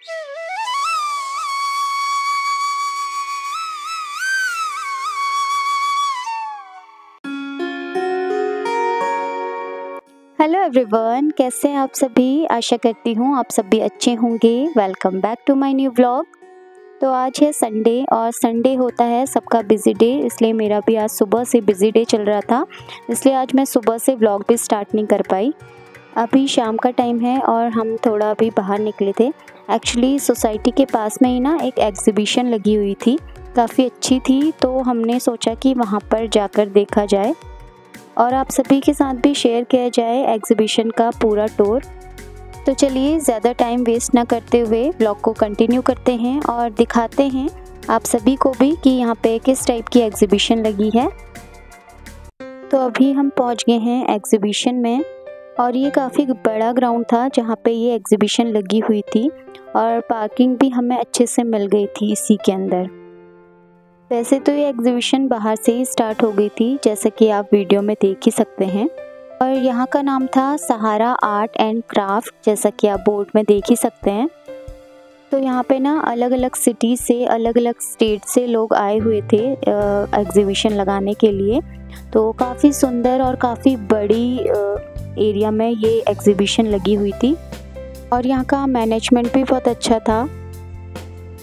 Hello everyone कैसे हैं आप सभी? आशा करती हूँ आप सभी अच्छे होंगे। Welcome back to my new blog तो आज है संडे और संडे होता है सबका बिज़ी डे इसलिए मेरा भी आज सुबह से बिज़ी डे चल रहा था। इसलिए आज मैं सुबह से ब्लॉग भी स्टार्ट नहीं कर पाई। अभी शाम का टाइम है और हम थोड़ा अभी बाहर निकले थे। एक्चुअली सोसाइटी के पास में ही ना एक एग्ज़िबिशन लगी हुई थी। काफ़ी अच्छी थी तो हमने सोचा कि वहाँ पर जाकर देखा जाए। और आप सभी के साथ भी शेयर किया जाए एग्जीबिशन का पूरा टूर तो चलिए, ज़्यादा टाइम वेस्ट ना करते हुए ब्लॉग को कंटिन्यू करते हैं और दिखाते हैं आप सभी को भी कि यहाँ पे किस टाइप की एग्जीबिशन लगी है। तो अभी हम पहुँच गए हैं एग्जीबिशन में। और ये काफ़ी बड़ा ग्राउंड था जहाँ पे ये एग्जीबिशन लगी हुई थी और पार्किंग भी हमें अच्छे से मिल गई थी इसी के अंदर। वैसे तो ये एग्जीबिशन बाहर से ही स्टार्ट हो गई थी, जैसे कि आप वीडियो में देख ही सकते हैं। और यहाँ का नाम था सहारा आर्ट एंड क्राफ्ट जैसा कि आप बोर्ड में देख ही सकते हैं। तो यहाँ पे ना अलग अलग सिटी से अलग अलग स्टेट से लोग आए हुए थे एग्जीबिशन लगाने के लिए। तो काफ़ी सुंदर और काफ़ी बड़ी एरिया में ये एग्जीबिशन लगी हुई थी। और यहाँ का मैनेजमेंट भी बहुत अच्छा था।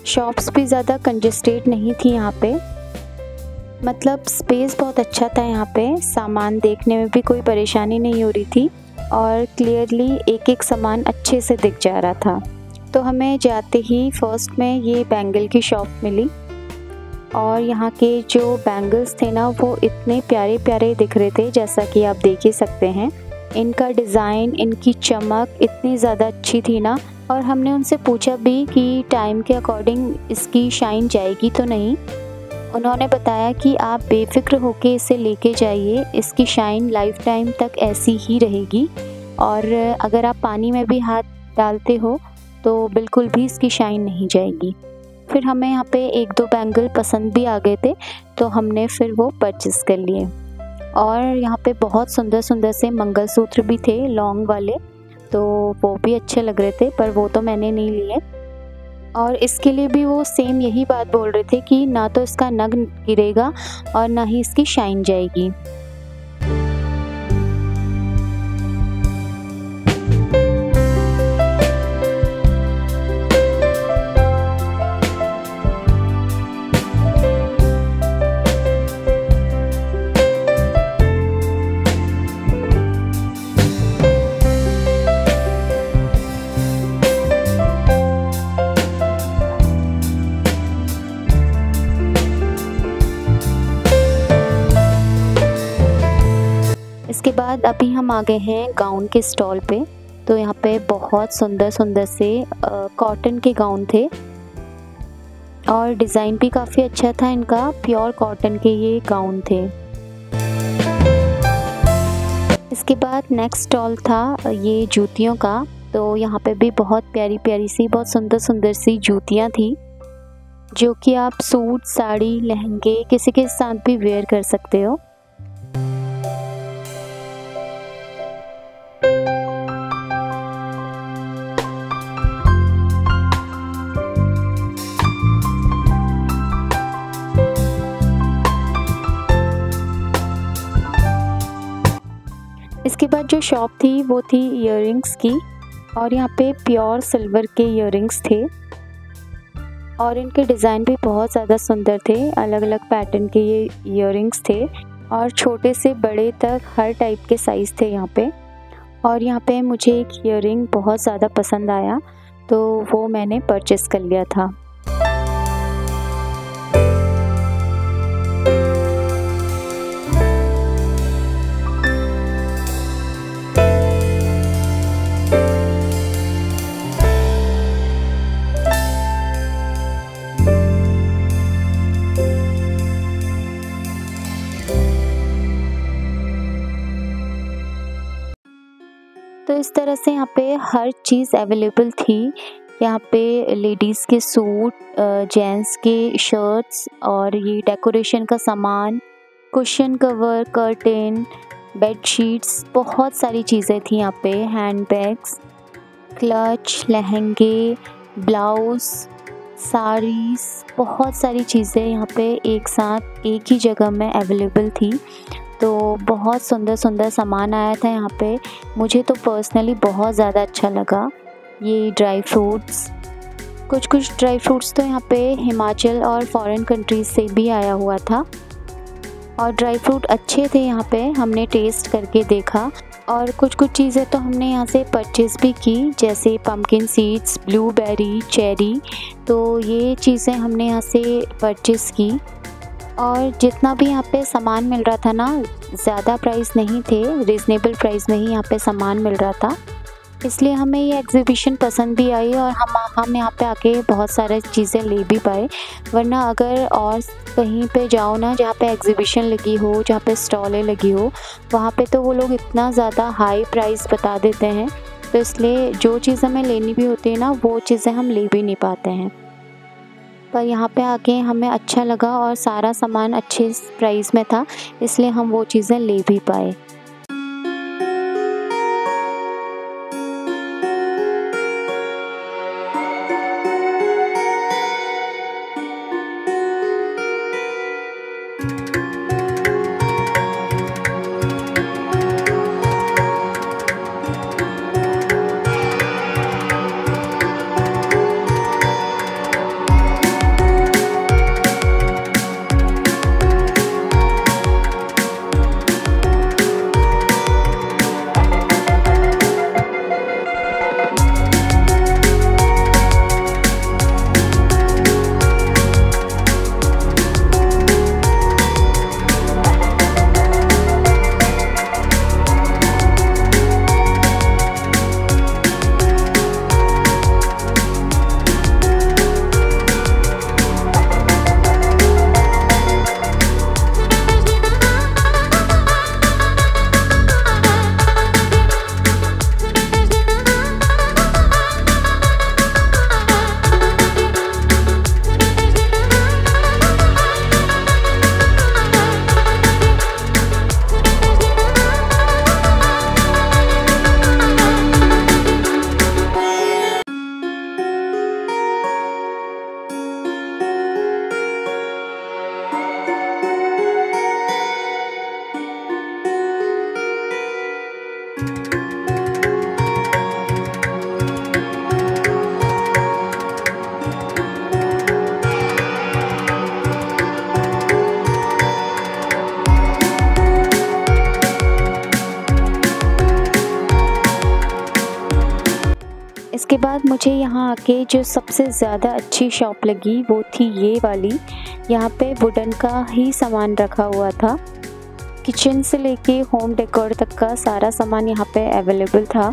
शॉप्स भी ज़्यादा कंजस्टेड नहीं थी यहाँ पे। मतलब स्पेस बहुत अच्छा था यहाँ पे। सामान देखने में भी कोई परेशानी नहीं हो रही थी। और क्लियरली एक एक सामान अच्छे से दिख जा रहा था। तो हमें जाते ही फ़र्स्ट में ये बैंगल की शॉप मिली। और यहाँ के जो बैंगल्स थे ना, वो इतने प्यारे प्यारे दिख रहे थे, जैसा कि आप देख ही सकते हैं। इनका डिज़ाइन, इनकी चमक इतनी ज़्यादा अच्छी थी ना। और हमने उनसे पूछा भी कि टाइम के अकॉर्डिंग इसकी शाइन जाएगी तो नहीं। उन्होंने बताया कि आप बेफिक्र होके इसे लेके जाइए। इसकी शाइन लाइफ टाइम तक ऐसी ही रहेगी। और अगर आप पानी में भी हाथ डालते हो तो बिल्कुल भी इसकी शाइन नहीं जाएगी। फिर हमें यहाँ पे एक दो बैंगल पसंद भी आ गए थे तो हमने फिर वो परचेज़ कर लिए। और यहाँ पे बहुत सुंदर सुंदर से मंगलसूत्र भी थे लॉन्ग वाले तो वो भी अच्छे लग रहे थे, पर वो तो मैंने नहीं लिए। और इसके लिए भी वो सेम यही बात बोल रहे थे कि ना तो इसका नग गिरेगा और ना ही इसकी शाइन जाएगी। इसके बाद अभी हम आ गए हैं गाउन के स्टॉल पे। तो यहाँ पे बहुत सुंदर सुंदर से कॉटन के गाउन थे। और डिज़ाइन भी काफ़ी अच्छा था इनका प्योर कॉटन के ये गाउन थे। इसके बाद नेक्स्ट स्टॉल था, ये जूतियों का। तो यहाँ पे भी बहुत प्यारी प्यारी सी, बहुत सुंदर सुंदर सी जूतियाँ थी, जो कि आप सूट, साड़ी, लहंगे किसी के साथ भी वेयर कर सकते हो। इसके बाद जो शॉप थी, वो थी इयर की और यहाँ पे प्योर सिल्वर के इयर थे। और इनके डिज़ाइन भी बहुत ज़्यादा सुंदर थे अलग अलग पैटर्न के ये इयर थे और छोटे से बड़े तक हर टाइप के साइज़ थे यहाँ पे। और यहाँ पे मुझे एक इयर बहुत ज़्यादा पसंद आया तो वो मैंने परचेस कर लिया था। इस तरह से यहाँ पे हर चीज़ अवेलेबल थी। यहाँ पे लेडीज़ के सूट जेंट्स के शर्ट्स और ये डेकोरेशन का सामान, cushion cover, curtain bed sheets बहुत सारी चीज़ें थी यहाँ पे हैंड बैग्स क्लच, लहंगे, ब्लाउज़, साड़ीज़, बहुत सारी चीज़ें यहाँ पे एक साथ, एक ही जगह में अवेलेबल थी। तो बहुत सुंदर सुंदर सामान आया था यहाँ पे। मुझे तो पर्सनली बहुत ज़्यादा अच्छा लगा ये ड्राई फ्रूट्स कुछ कुछ ड्राई फ्रूट्स तो यहाँ पे हिमाचल और फॉरेन कंट्रीज़ से भी आया हुआ था। और ड्राई फ्रूट अच्छे थे यहाँ पे, हमने टेस्ट करके देखा। और कुछ कुछ चीज़ें तो हमने यहाँ से परचेज़ भी की, जैसे पम्पकिन सीड्स ब्लूबेरी चेरी तो ये चीज़ें हमने यहाँ से परचेज़ की। और जितना भी यहाँ पे सामान मिल रहा था ना, ज़्यादा प्राइस नहीं थे रिजनेबल प्राइस में ही यहाँ पे सामान मिल रहा था। इसलिए हमें ये एग्ज़िबिशन पसंद भी आई और हम हम यहाँ पे आके बहुत सारे चीज़ें ले भी पाए। वरना अगर और कहीं पे जाओ ना, जहाँ पे एग्ज़िबिशन लगी हो, जहाँ पे स्टॉलें लगी हो, वहाँ पे तो वो लोग इतना ज़्यादा हाई प्राइस बता देते हैं। तो इसलिए जो चीज़ हमें लेनी भी होती है ना, वो चीज़ें हम ले भी नहीं पाते हैं। पर यहाँ पे आके हमें अच्छा लगा और सारा सामान अच्छे प्राइस में था, इसलिए हम वो चीज़ें ले भी पाए। इसके बाद मुझे यहाँ आके जो सबसे ज़्यादा अच्छी शॉप लगी, वो थी ये वाली। यहाँ पे वुडन का ही सामान रखा हुआ था। किचन से लेके होम डेकोर तक का सारा सामान यहाँ पे अवेलेबल था।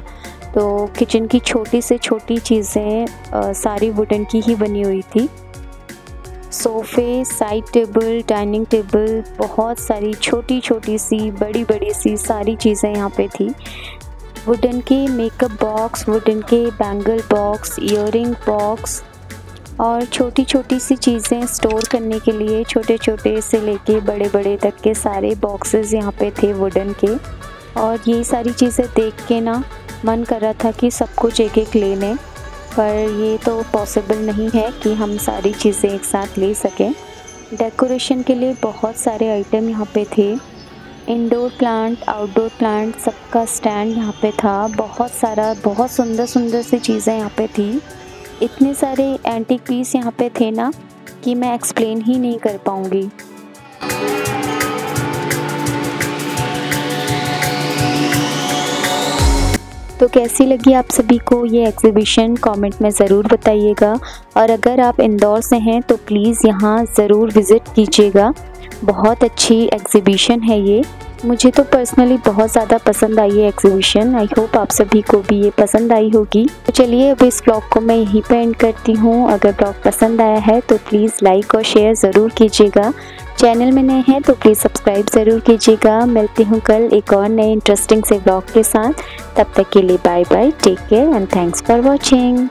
तो किचन की छोटी से छोटी चीज़ें सारी वुडन की ही बनी हुई थी। सोफ़े साइड टेबल डाइनिंग टेबल बहुत सारी छोटी छोटी सी, बड़ी बड़ी सी सारी चीज़ें यहाँ पे थी। वुडन के मेकअप बॉक्स वुडन के बैंगल बॉक्स इयरिंग बॉक्स और छोटी छोटी सी चीज़ें स्टोर करने के लिए छोटे छोटे से लेके बड़े बड़े तक के सारे बॉक्सेस यहाँ पे थे वुडन के। और ये सारी चीज़ें देख के ना मन कर रहा था कि सब कुछ एक एक ले लें। पर ये तो पॉसिबल नहीं है कि हम सारी चीज़ें एक साथ ले सकें। डेकोरेशन के लिए बहुत सारे आइटम यहाँ पे थे। इंडोर प्लांट आउटडोर प्लांट सबका स्टैंड यहाँ पे था। बहुत सारा, बहुत सुंदर सुंदर सी चीज़ें यहाँ पे थी। इतने सारे एंटीक पीस यहाँ पे थे ना कि मैं एक्सप्लेन ही नहीं कर पाऊँगी। तो कैसी लगी आप सभी को ये एग्ज़िबिशन कमेंट में ज़रूर बताइएगा। और अगर आप इंदौर से हैं तो प्लीज़ यहाँ ज़रूर विज़िट कीजिएगा। बहुत अच्छी एग्ज़िबिशन है ये। मुझे तो पर्सनली बहुत ज़्यादा पसंद आई है एग्जीबिशन आई होप आप सभी को भी ये पसंद आई होगी. तो चलिए अब इस ब्लॉग को मैं यहीं पर एंड करती हूँ. अगर ब्लॉग पसंद आया है तो प्लीज़ लाइक और शेयर ज़रूर कीजिएगा. चैनल में नए हैं तो प्लीज़ सब्सक्राइब ज़रूर कीजिएगा. मिलती हूँ कल एक और नए इंटरेस्टिंग से ब्लॉग के साथ. तब तक के लिए bye bye take care and thanks for watching